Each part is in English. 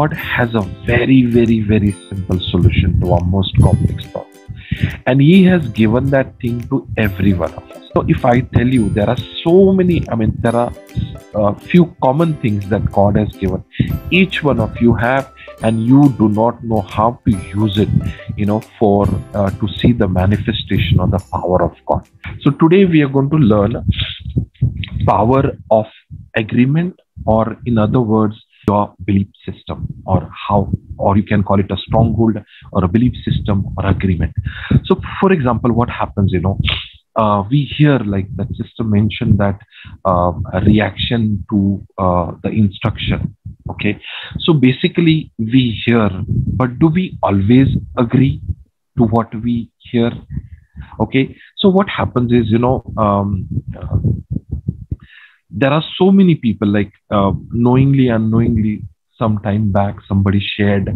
God has a very, very, very simple solution to our most complex problem. And He has given that thing to every one of us. So if I tell you there are so many, I mean, there are a uh, few common things that God has given. Each one of you have, and you do not know how to use it, you know, for uh, to see the manifestation of the power of God. So today we are going to learn power of agreement, or in other words, your belief system or how or you can call it a stronghold or a belief system or agreement. So for example what happens you know uh, we hear like that sister mentioned that uh, reaction to uh, the instruction okay? So basically we hear but do we always agree to what we hear? Okay? So what happens is you know um, there are so many people like uh, knowingly unknowingly some time back somebody shared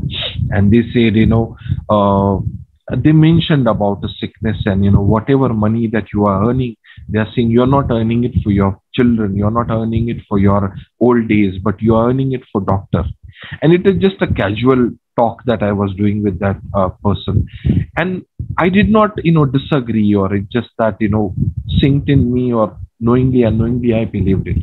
and they said you know uh, they mentioned about the sickness and you know whatever money that you are earning they are saying you're not earning it for your children. You're not earning it for your old days but you're earning it for doctor. And it is just a casual talk that i was doing with that uh, person. And i did not you know disagree or it just that you know synced in me or knowingly unknowingly i believed it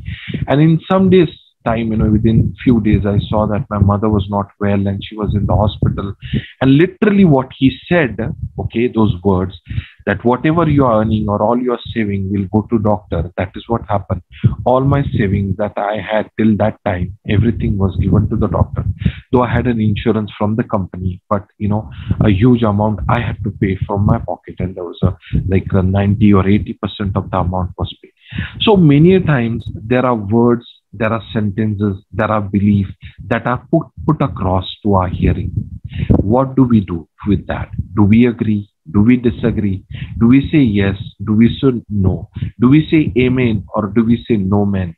and in some days time, you know, within few days, I saw that my mother was not well and she was in the hospital. And literally what he said, okay, those words, that whatever you are earning or all your saving will go to doctor. That is what happened. All my savings that I had till that time, everything was given to the doctor. Though I had an insurance from the company, but you know, a huge amount I had to pay from my pocket, and there was a like a 90 or 80 percent of the amount was. So many times there are words there are sentences, there are beliefs that are put, put across to our hearing. What do we do with that? Do we agree? Do we disagree? Do we say yes? Do we say no? Do we say amen or do we say no man?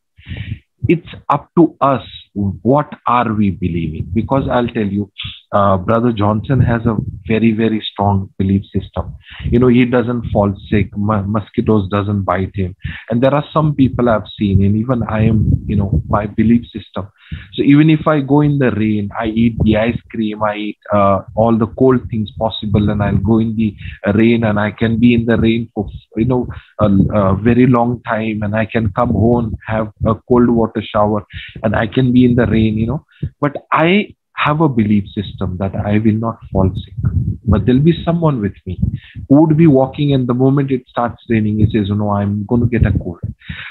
It's up to us. What are we believing? Because I'll tell you, uh, Brother Johnson has a very, very strong belief system. You know, he doesn't fall sick, mosquitoes doesn't bite him. And there are some people I've seen, and even I am, you know, my belief system. So even if I go in the rain, I eat the ice cream, I eat uh, all the cold things possible, and I'll go in the rain, and I can be in the rain for, you know, a, a very long time, and I can come home, have a cold water shower, and I can be in the rain, you know. But I have a belief system that I will not fall sick. But there'll be someone with me who would be walking, and the moment it starts raining, he says, "No, I'm going to get a cold."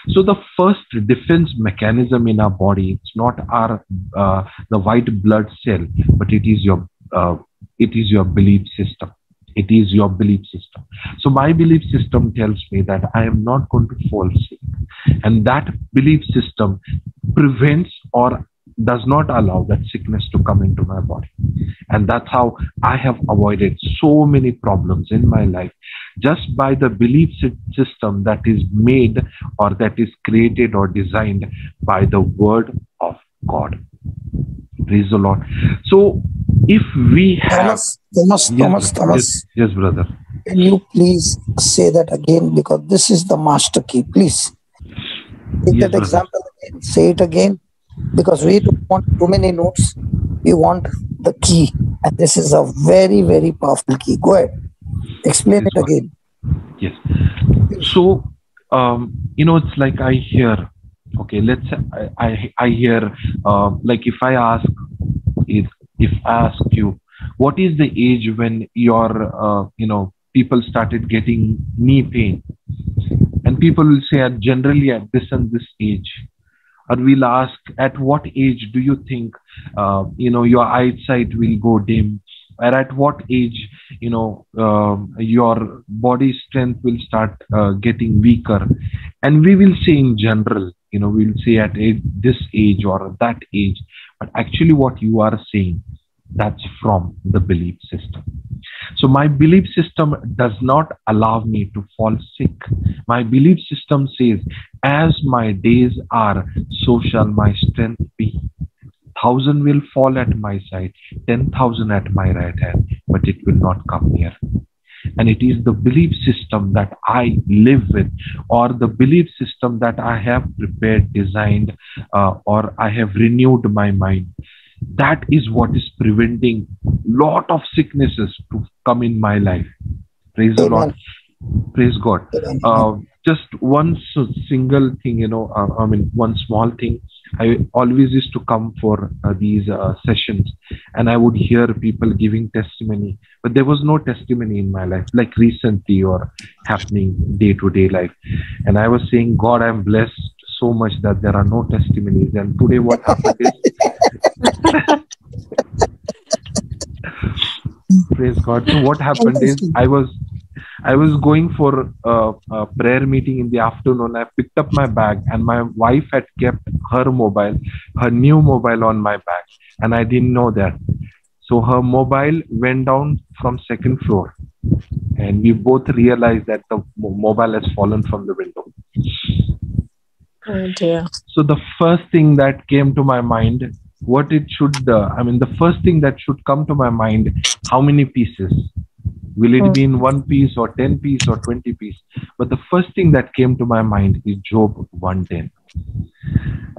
So the first defense mechanism in our body, it's not our uh, the white blood cell, but it is your uh, it is your belief system. It is your belief system. So my belief system tells me that I am not going to fall sick, and that belief system prevents or does not allow that sickness to come into my body. And that's how I have avoided so many problems in my life just by the belief system that is made or that is created or designed by the Word of God. Praise the Lord. So, if we have. Thomas, Thomas, yes, Thomas, Thomas. Yes, yes, brother. Can you please say that again? Because this is the master key. Please. Take yes, that brother. example again. Say it again because we don't want too many notes. We want the key, and this is a very, very powerful key. Go ahead, explain it again. Yes. So, um, you know, it's like I hear. Okay, let's. I I, I hear. Uh, like if I ask, if if I ask you, what is the age when your uh, you know people started getting knee pain, and people will say, generally at this and this age. Or we'll ask at what age do you think uh, you know your eyesight will go dim? Or at what age you know um, your body strength will start uh, getting weaker? And we will say in general you know we'll say at this age or that age. But actually what you are saying that's from the belief system so my belief system does not allow me to fall sick. My belief system says, as my days are, so shall my strength be. Thousand will fall at my side, ten thousand at my right hand, but it will not come near and it is the belief system that I live with, or the belief system that I have prepared, designed, uh, or I have renewed my mind that is what is preventing lot of sicknesses to come in my life. Praise the lord. Praise god. Uh, just one single thing you know uh, i mean one small thing. I always used to come for uh, these uh, sessions and i would hear people giving testimony but there was no testimony in my life like recently or happening day to day life. And i was saying god i'm blessed so much that there are no testimonies. And today what happened is praise god. So what happened is i was i was going for a, a prayer meeting in the afternoon. I picked up my bag and my wife had kept her mobile her new mobile on my bag and i didn't know that. So her mobile went down from second floor and we both realized that the mobile has fallen from the window. Oh dear. so the first thing that came to my mind what it should uh, i mean the first thing that should come to my mind how many pieces will it Hmm. be in one piece or 10 piece or 20 piece but the first thing that came to my mind is job 110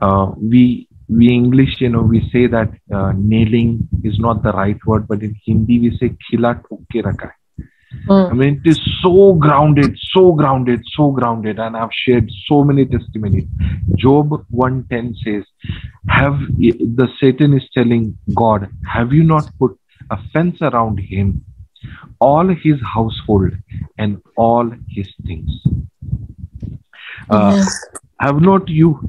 uh, we we english you know we say that uh, nailing is not the right word but in hindi we say khila thukke rakha Mm. I mean, it is so grounded, so grounded, so grounded, and I've shared so many testimonies. Job 110 says, Have the Satan is telling God, Have you not put a fence around him, all his household, and all his things? Uh, Amen. have not you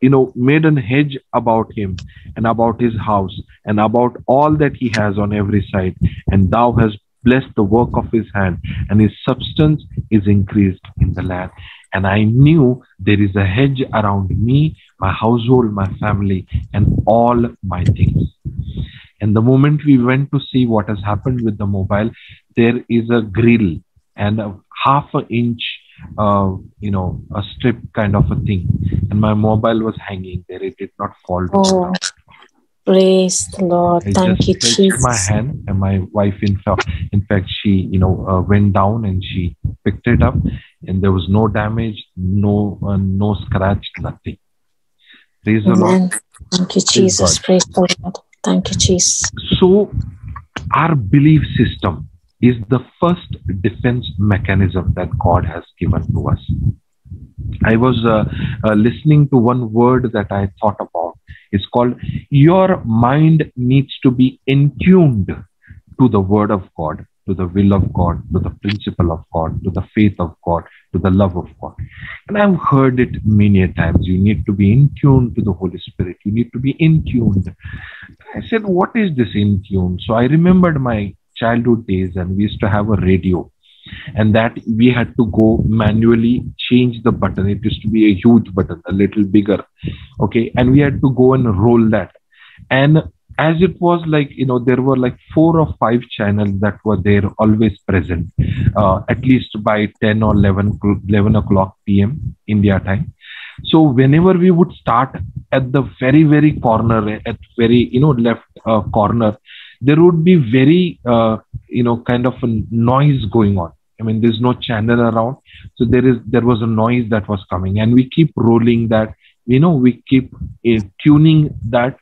you know made an hedge about him and about his house and about all that he has on every side and thou hast blessed the work of his hand and his substance is increased in the land and i knew there is a hedge around me my household my family and all my things and the moment we went to see what has happened with the mobile there is a grill and a half an inch uh, you know, a strip kind of a thing. And my mobile was hanging there. It did not fall to the Oh, ground. praise the Lord. I Thank you, stretched my hand, and my wife, in fact, in fact, she, you know, uh, went down and she picked it up, and there was no damage, no, uh, no scratch, nothing. Praise the Lord. Amen. Thank you, Jesus. Praise the Lord. Thank you, Jesus. So, our belief system is the first defense mechanism that God has given to us. I was uh, uh, listening to one word that I thought about. It's called your mind needs to be in tuned to the word of God, to the will of God, to the principle of God, to the faith of God, to the love of God. And I've heard it many times. You need to be in tune to the Holy Spirit. You need to be in tuned. I said, What is this in tune? So I remembered my childhood days and we used to have a radio and that we had to go manually change the button. It used to be a huge button, a little bigger. Okay. And we had to go and roll that. And as it was like, you know, there were like four or five channels that were there always present, uh, at least by 10 or 11, 11 o'clock PM India time. So whenever we would start at the very, very corner, at very, you know, left uh, corner, there would be very, uh, you know, kind of a noise going on. I mean, there's no channel around. So there is, there was a noise that was coming and we keep rolling that, you know, we keep uh, tuning that.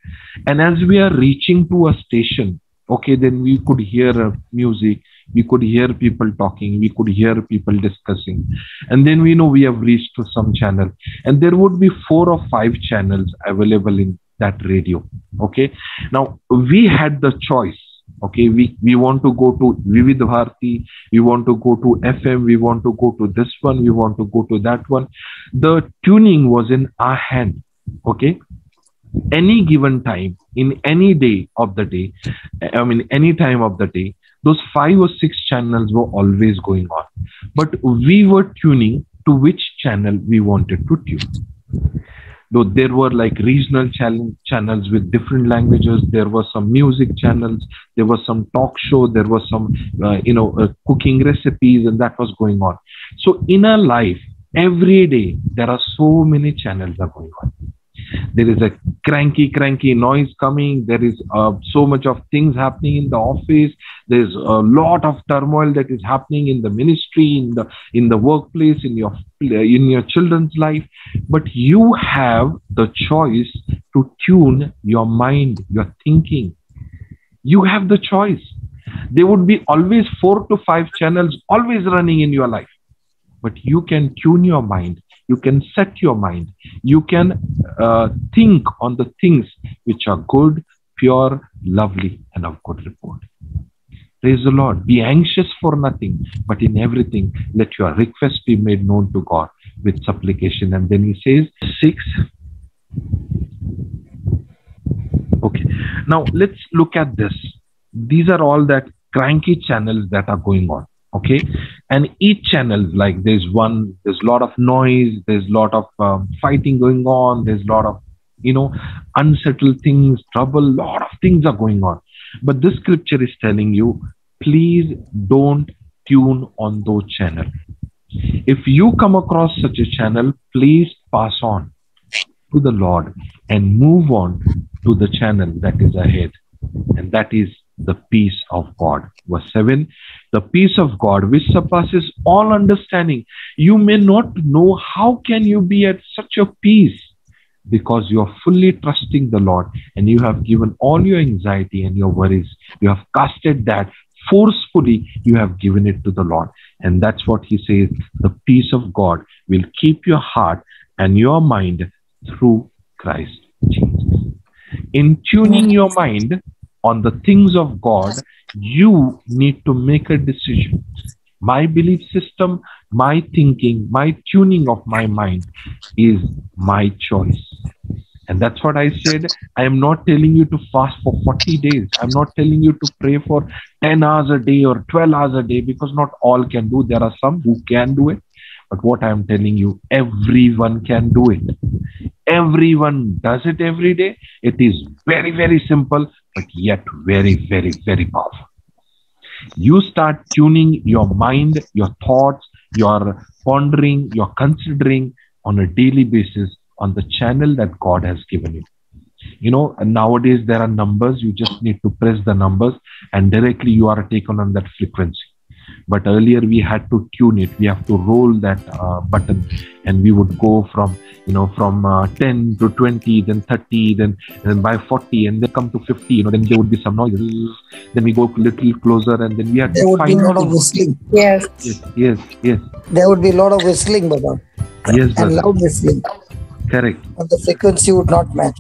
And as we are reaching to a station, okay, then we could hear uh, music, we could hear people talking, we could hear people discussing. And then we know we have reached to some channel and there would be four or five channels available in that radio. Okay. Now we had the choice. Okay. We, we want to go to Vividh Bharati. We want to go to FM. We want to go to this one. We want to go to that one. The tuning was in our hand. Okay. Any given time in any day of the day, I mean, any time of the day, those five or six channels were always going on. But we were tuning to which channel we wanted to tune though there were like regional channel, channels with different languages there were some music channels there was some talk show there was some uh, you know uh, cooking recipes and that was going on. So in our life every day there are so many channels are going on. There is a cranky cranky noise coming. There is uh, so much of things happening in the office. There's a lot of turmoil that is happening in the ministry in the in the workplace in your in your children's life. But you have the choice to tune your mind your thinking. You have the choice. There would be always four to five channels always running in your life. But you can tune your mind you can set your mind. You can uh, think on the things which are good pure lovely and of good report. Praise the lord. Be anxious for nothing but in everything let your request be made known to god with supplication. And then he says six. Okay. Now let's look at this. These are all that cranky channels that are going on. Okay and each channel like there's one there's a lot of noise there's a lot of um, fighting going on there's a lot of you know unsettled things trouble a lot of things are going on. But this scripture is telling you please don't tune on those channels if you come across such a channel please pass on to the lord and move on to the channel that is ahead. And that is the peace of God. Verse 7 The peace of God, which surpasses all understanding. You may not know how can you be at such a peace because you are fully trusting the Lord and you have given all your anxiety and your worries. You have casted that forcefully, you have given it to the Lord. And that's what he says the peace of God will keep your heart and your mind through Christ Jesus. In tuning your mind, on the things of God, you need to make a decision. My belief system, my thinking, my tuning of my mind is my choice. And that's what I said. I am not telling you to fast for 40 days. I'm not telling you to pray for 10 hours a day or 12 hours a day because not all can do. There are some who can do it. But what I'm telling you, everyone can do it. Everyone does it every day. It is very, very simple but yet very, very, very powerful. You start tuning your mind, your thoughts, your pondering, your considering on a daily basis on the channel that God has given you. You know, nowadays there are numbers, you just need to press the numbers and directly you are taken on that frequency but earlier we had to tune it. We have to roll that uh, button. And we would go from you know from uh, 10 to 20 then 30 then and by 40 and then come to 50 you know then there would be some noises. Then we go a little closer and then we had there to would be find a lot of whistling. Yes. yes yes yes. There would be a lot of whistling baba. Yes and brother. loud whistling. Correct. And the frequency would not match